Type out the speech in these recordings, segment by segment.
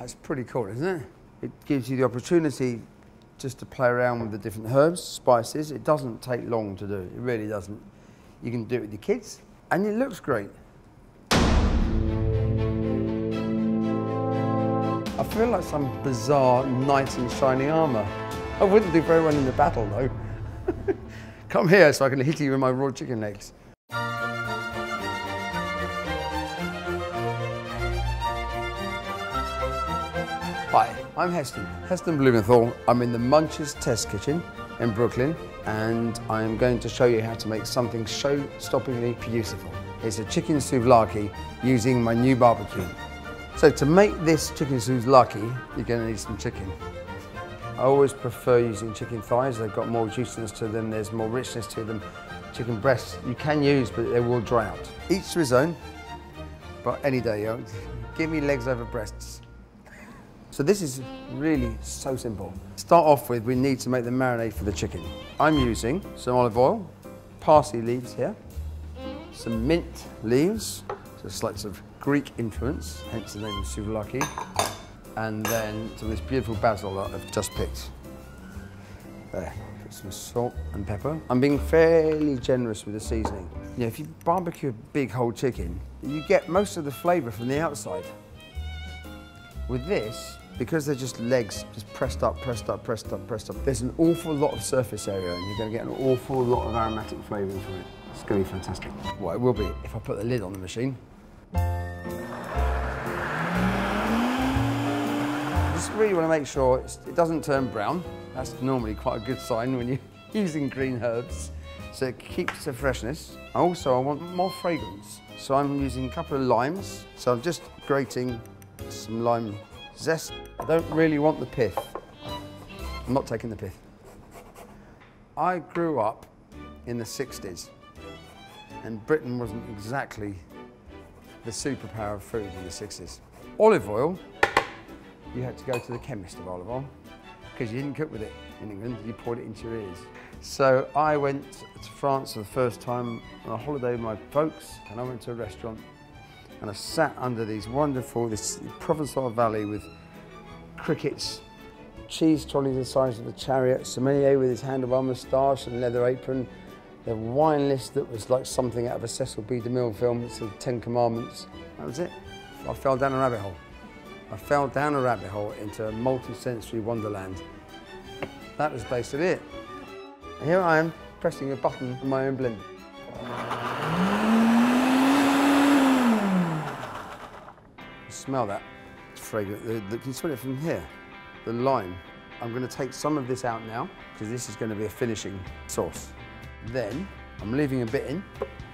That's pretty cool, isn't it? It gives you the opportunity just to play around with the different herbs, spices. It doesn't take long to do. It really doesn't. You can do it with your kids, and it looks great. I feel like some bizarre knight in shining armour. I wouldn't do very well in the battle, though. Come here so I can hit you with my raw chicken legs. I'm Heston, Heston Blumenthal. I'm in the Munchies Test Kitchen in Brooklyn and I'm going to show you how to make something show-stoppingly beautiful. It's a chicken souvlaki using my new barbecue. So to make this chicken souvlaki, you're going to need some chicken. I always prefer using chicken thighs. They've got more juiciness to them, there's more richness to them. Chicken breasts you can use, but they will dry out. Each to his own, but any day, give me legs over breasts. So this is really so simple. Start off with, we need to make the marinade for the chicken. I'm using some olive oil, parsley leaves here, some mint leaves, so slight of Greek influence, hence the name of souvlaki, and then some of this beautiful basil that I've just picked. There, put some salt and pepper. I'm being fairly generous with the seasoning. You know, if you barbecue a big whole chicken, you get most of the flavour from the outside. With this, because they're just legs, just pressed up, pressed up, pressed up, pressed up, there's an awful lot of surface area and you're going to get an awful lot of aromatic flavour from it. It's going to be fantastic. Well, it will be if I put the lid on the machine. Just really want to make sure it doesn't turn brown. That's normally quite a good sign when you're using green herbs. So it keeps the freshness. Also, I want more fragrance. So I'm using a couple of limes. So I'm just grating some lime zest. I don't really want the pith. I'm not taking the pith. I grew up in the 60s and Britain wasn't exactly the superpower of food in the 60s. Olive oil, you had to go to the chemist of olive oil because you didn't cook with it in England, you poured it into your ears. So I went to France for the first time on a holiday with my folks and I went to a restaurant and I sat under these wonderful, this Provençal valley with crickets, cheese trolleys the size of a chariot, sommelier with his handlebar moustache and leather apron, the wine list that was like something out of a Cecil B. DeMille film, it's the Ten Commandments. That was it. I fell down a rabbit hole. I fell down a rabbit hole into a multi-sensory wonderland. That was basically it. And here I am, pressing a button on my own blender. Smell that. It's fragrant. The, the, can you smell it from here? The lime. I'm going to take some of this out now because this is going to be a finishing sauce. Then I'm leaving a bit in.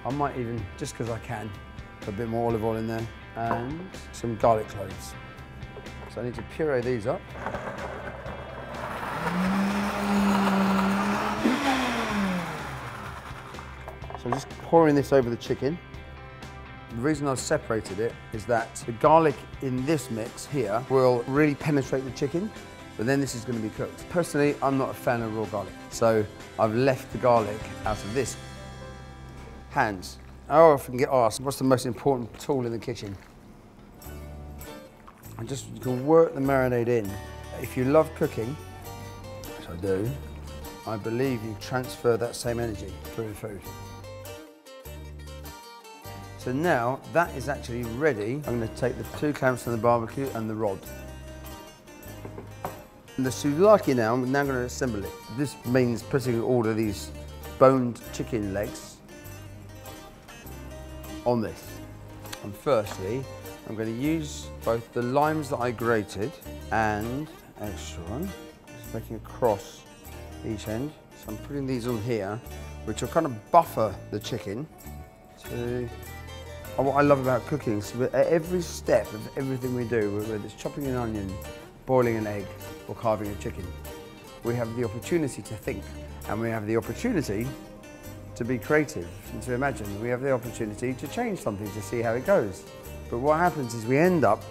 I might even, just because I can, put a bit more olive oil in there and some garlic cloves. So I need to puree these up. So I'm just pouring this over the chicken. The reason I've separated it is that the garlic in this mix here will really penetrate the chicken, but then this is going to be cooked. Personally, I'm not a fan of raw garlic, so I've left the garlic out of this. Hands. Oh, I often get asked, what's the most important tool in the kitchen? And just, you can work the marinade in. If you love cooking, which I do, I believe you transfer that same energy through the food. So now that is actually ready. I'm going to take the two clamps from the barbecue and the rod. The souvlaki now, I'm now going to assemble it. This means putting all of these boned chicken legs on this. And firstly, I'm going to use both the limes that I grated and extra one, just making a cross each end. So I'm putting these on here, which will kind of buffer the chicken to what I love about cooking is that at every step of everything we do, whether it's chopping an onion, boiling an egg, or carving a chicken, we have the opportunity to think and we have the opportunity to be creative and to imagine. We have the opportunity to change something to see how it goes. But what happens is we end up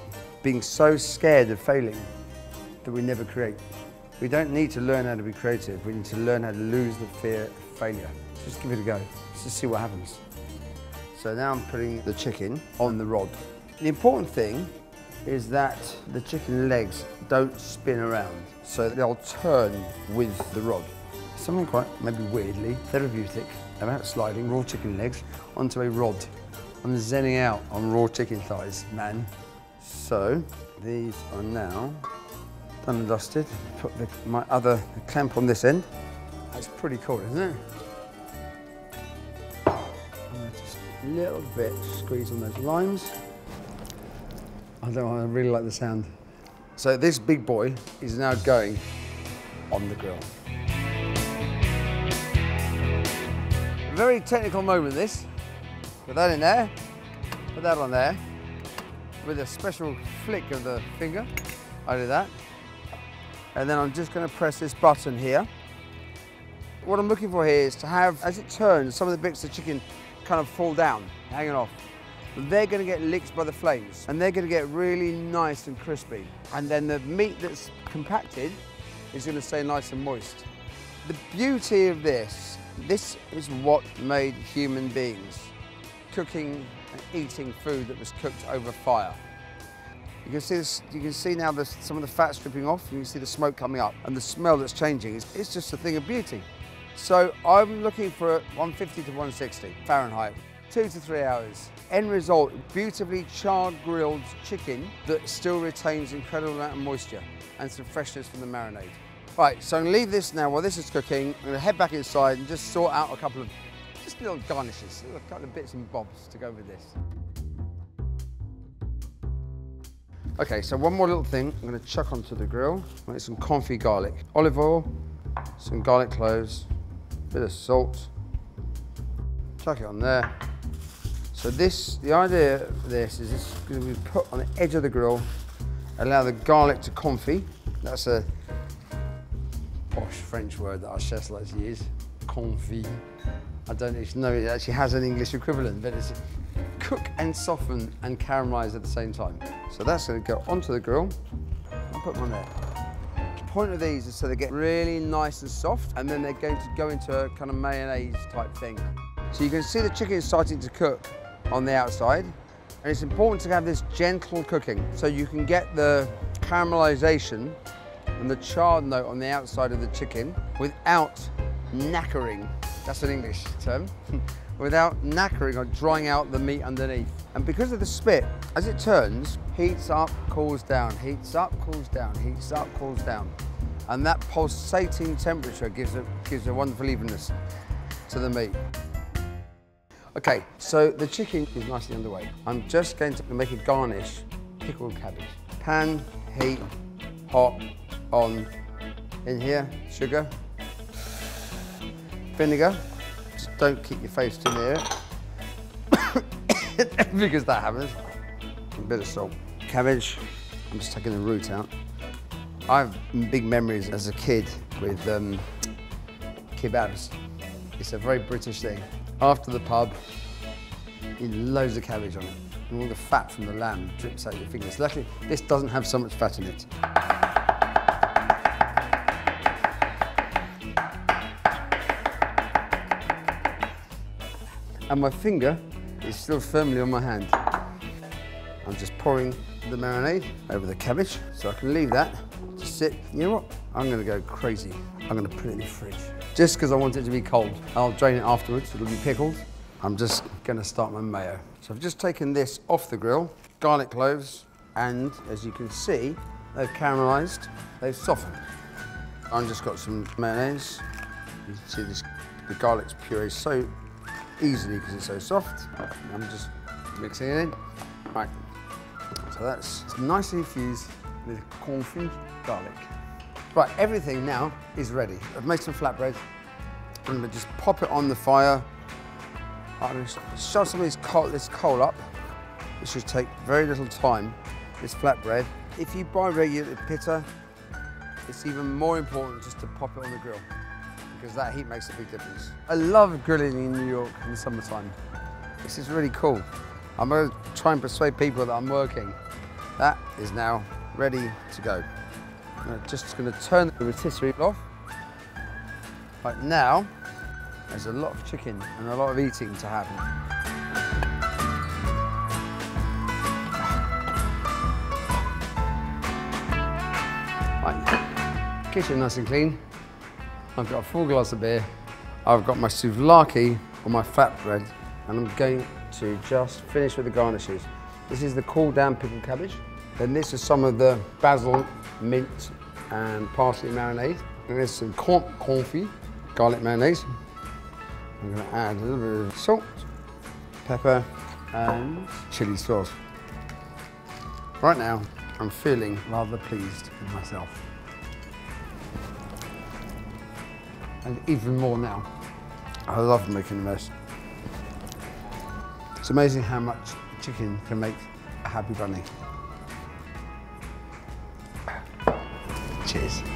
being so scared of failing that we never create. We don't need to learn how to be creative. We need to learn how to lose the fear of failure. Just give it a go. Just see what happens. So now I'm putting the chicken on the rod. The important thing is that the chicken legs don't spin around, so they'll turn with the rod. Something quite maybe weirdly therapeutic about sliding raw chicken legs onto a rod. I'm zenning out on raw chicken thighs, man. So these are now done and dusted. Put the, my other clamp on this end. That's pretty cool, isn't it? Little bit squeeze on those lines. I don't know, I really like the sound. So this big boy is now going on the grill. Very technical moment this. Put that in there, put that on there. With a special flick of the finger, I do that. And then I'm just gonna press this button here. What I'm looking for here is to have, as it turns, some of the bits of chicken kind of fall down, hanging off. They're going to get licked by the flames and they're going to get really nice and crispy. And then the meat that's compacted is going to stay nice and moist. The beauty of this, this is what made human beings cooking and eating food that was cooked over fire. You can see this, you can see now this, some of the fat stripping off, you can see the smoke coming up and the smell that's changing. It's, it's just a thing of beauty. So I'm looking for 150 to 160 Fahrenheit, two to three hours. End result, beautifully charred grilled chicken that still retains incredible amount of moisture and some freshness from the marinade. Right, so I'm gonna leave this now while this is cooking. I'm gonna head back inside and just sort out a couple of, just little garnishes, a couple of bits and bobs to go with this. Okay, so one more little thing I'm gonna chuck onto the grill. Make some confit garlic. Olive oil, some garlic cloves, bit of salt, chuck it on there. So this, the idea of this is is going to be put on the edge of the grill, allow the garlic to confit. That's a posh French word that our chefs like to use, confit. I don't know it actually has an English equivalent, but it's cook and soften and caramelize at the same time. So that's going to go onto the grill. I'll put them on there point of these is so they get really nice and soft and then they're going to go into a kind of mayonnaise type thing. So you can see the chicken is starting to cook on the outside and it's important to have this gentle cooking so you can get the caramelization and the charred note on the outside of the chicken without knackering, that's an English term, without knackering or drying out the meat underneath. And because of the spit, as it turns, heats up, cools down, heats up, cools down, heats up, cools down. And that pulsating temperature gives a, gives a wonderful evenness to the meat. Okay, so the chicken is nicely underway. I'm just going to make a garnish, pickled cabbage. Pan, heat, hot, on. In here, sugar, vinegar. Just don't keep your face too near it, because that happens. A bit of salt. Cabbage, I'm just taking the root out. I have big memories as a kid with um, kebabs. It's a very British thing. After the pub, you loads of cabbage on it. And all the fat from the lamb drips out your fingers. Luckily, this doesn't have so much fat in it. And my finger is still firmly on my hand. I'm just pouring the marinade over the cabbage so I can leave that sit. You know what? I'm gonna go crazy. I'm gonna put it in the fridge. Just because I want it to be cold. I'll drain it afterwards, it'll be pickled. I'm just gonna start my mayo. So I've just taken this off the grill, garlic cloves, and as you can see, they've caramelized, they've softened. I've just got some mayonnaise. You can see this, the garlic's puree so easily because it's so soft. I'm just mixing it in. Right, so that's nicely infused with confit garlic. Right, everything now is ready. I've made some flatbread. I'm gonna just pop it on the fire. I'm gonna shove some of this coal, this coal up. It should take very little time, this flatbread. If you buy regular pitta, it's even more important just to pop it on the grill because that heat makes a big difference. I love grilling in New York in the summertime. This is really cool. I'm to try and persuade people that I'm working. That is now ready to go. I'm just gonna turn the rotisserie off. Right now, there's a lot of chicken and a lot of eating to happen. Right. Kitchen nice and clean. I've got a full glass of beer. I've got my souvlaki or my flatbread, and I'm going to just finish with the garnishes. This is the cool down pickled cabbage. Then this is some of the basil, mint and parsley marinade. And there's some confit, garlic mayonnaise. I'm to add a little bit of salt, pepper and chili sauce. Right now, I'm feeling rather pleased with myself. And even more now. I love making a mess. It's amazing how much chicken can make a happy bunny. Cheers.